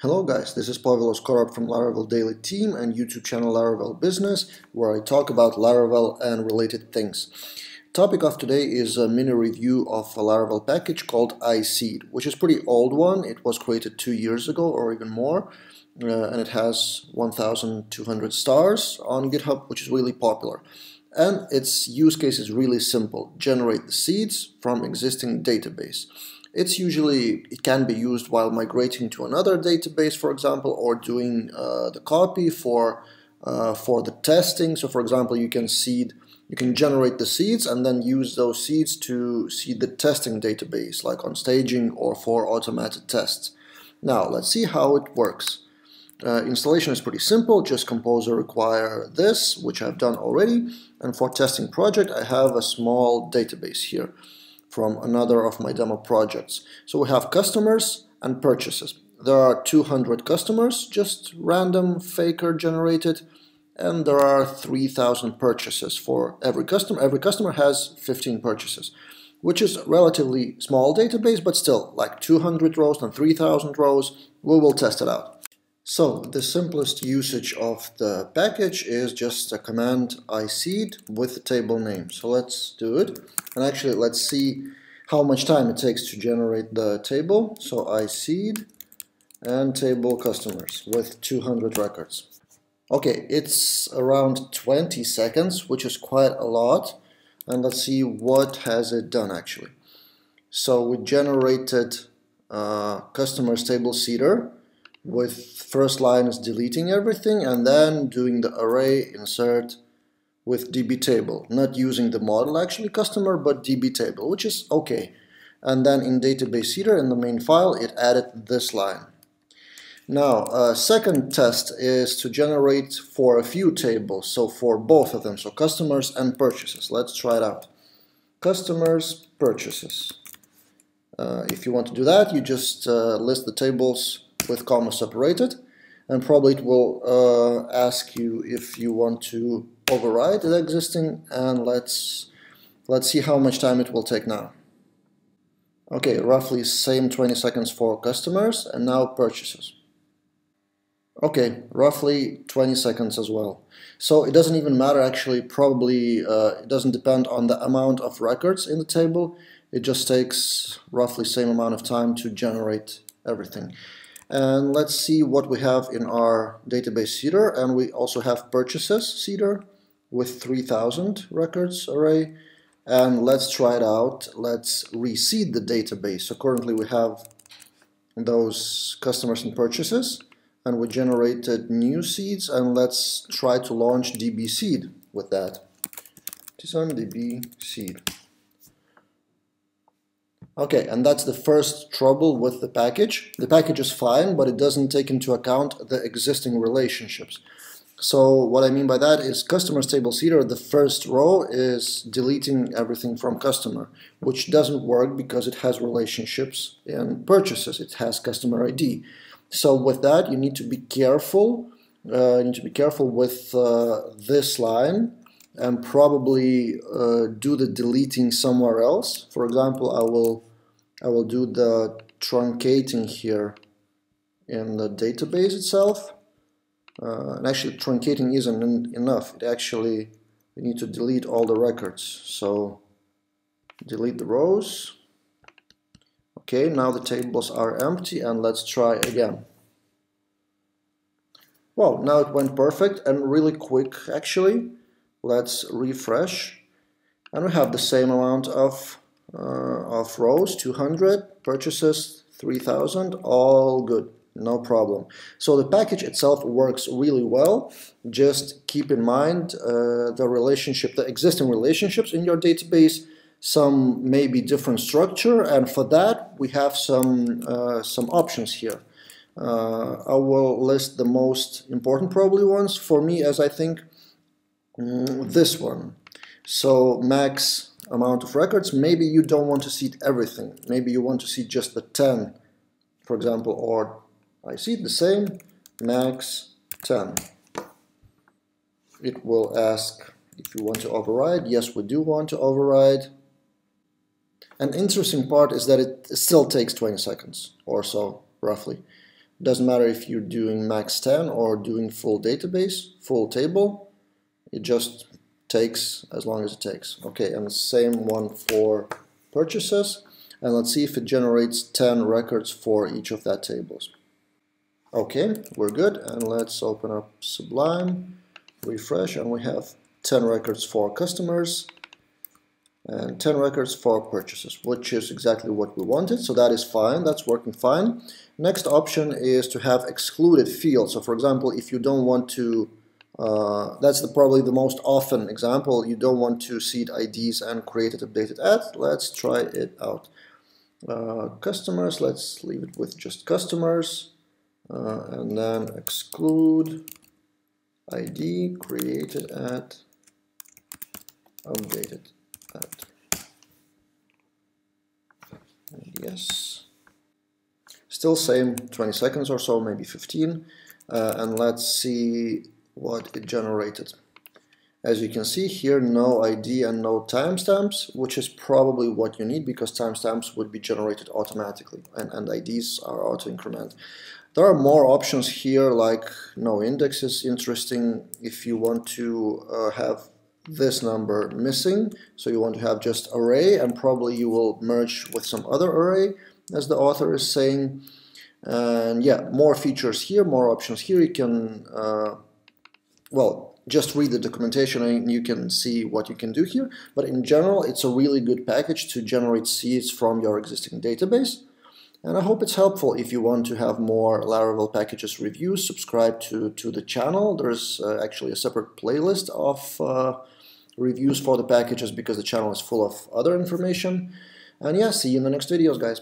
Hello guys, this is Povilas Korop from Laravel Daily Team and YouTube channel Laravel Business, where I talk about Laravel and related things. Topic of today is a mini review of a Laravel package called iSeed, which is pretty old one. It was created two years ago or even more, uh, and it has 1,200 stars on GitHub, which is really popular. And its use case is really simple: generate the seeds from existing database. It's usually, it can be used while migrating to another database, for example, or doing uh, the copy for, uh, for the testing. So for example, you can seed, you can generate the seeds and then use those seeds to seed the testing database, like on staging or for automated tests. Now, let's see how it works. Uh, installation is pretty simple, just composer require this, which I've done already. And for testing project, I have a small database here from another of my demo projects. So we have customers and purchases. There are 200 customers, just random faker generated, and there are 3,000 purchases for every customer. Every customer has 15 purchases, which is relatively small database, but still like 200 rows and 3,000 rows. We will test it out. So the simplest usage of the package is just a command iSeed with the table name. So let's do it. And actually let's see how much time it takes to generate the table. So iSeed and table customers with 200 records. Okay, it's around 20 seconds, which is quite a lot. And let's see what has it done actually. So we generated uh, customers table seeder with first line is deleting everything and then doing the array insert with db table. Not using the model actually customer but db table which is okay. And then in database seeder in the main file it added this line. Now uh, second test is to generate for a few tables so for both of them so customers and purchases. Let's try it out. Customers purchases. Uh, if you want to do that you just uh, list the tables with comma separated. And probably it will uh, ask you if you want to override the existing and let's let's see how much time it will take now. Okay roughly same 20 seconds for customers and now purchases. Okay roughly 20 seconds as well. So it doesn't even matter actually probably uh, it doesn't depend on the amount of records in the table. It just takes roughly same amount of time to generate everything and let's see what we have in our database seeder. And we also have purchases seeder with 3000 records array. And let's try it out. Let's reseed the database. So currently we have those customers and purchases. And we generated new seeds. And let's try to launch db seed with that. Artisan db seed. Okay, and that's the first trouble with the package. The package is fine, but it doesn't take into account the existing relationships. So what I mean by that is customers table seeder, the first row is deleting everything from customer, which doesn't work because it has relationships in purchases. It has customer ID. So with that, you need to be careful. Uh, you need to be careful with uh, this line and probably uh, do the deleting somewhere else. For example, I will I will do the truncating here in the database itself. Uh, and actually truncating isn't enough. It actually, we need to delete all the records. So delete the rows. Okay, now the tables are empty and let's try again. Well, now it went perfect and really quick actually. Let's refresh. And we have the same amount of uh, of rows 200 purchases 3000 all good no problem. So the package itself works really well. Just keep in mind uh, the relationship the existing relationships in your database some maybe different structure and for that we have some uh, some options here. Uh, I will list the most important probably ones. For me as I think mm, this one so max amount of records. Maybe you don't want to seed everything. Maybe you want to see just the 10, for example, or I see the same, max 10. It will ask if you want to override. Yes, we do want to override. An interesting part is that it still takes 20 seconds or so, roughly. Doesn't matter if you're doing max 10 or doing full database, full table. It just takes as long as it takes. Okay, and the same one for purchases. And let's see if it generates 10 records for each of that tables. Okay, we're good. And let's open up Sublime, refresh, and we have 10 records for customers and 10 records for purchases, which is exactly what we wanted. So that is fine, that's working fine. Next option is to have excluded fields. So for example, if you don't want to, uh, that's the, probably the most often example, you don't want to seed IDs and created updated at. Let's try it out. Uh, customers, let's leave it with just customers. Uh, and then exclude ID created at updated at yes still same 20 seconds or so maybe 15 uh, and let's see what it generated. As you can see here no ID and no timestamps which is probably what you need because timestamps would be generated automatically and, and IDs are auto increment there are more options here like no index is interesting. If you want to uh, have this number missing so you want to have just array and probably you will merge with some other array as the author is saying. And yeah more features here more options here. You can uh, well just read the documentation and you can see what you can do here but in general it's a really good package to generate seeds from your existing database and I hope it's helpful if you want to have more Laravel packages reviews, subscribe to, to the channel. There's uh, actually a separate playlist of uh, reviews for the packages because the channel is full of other information. And yeah, see you in the next videos, guys.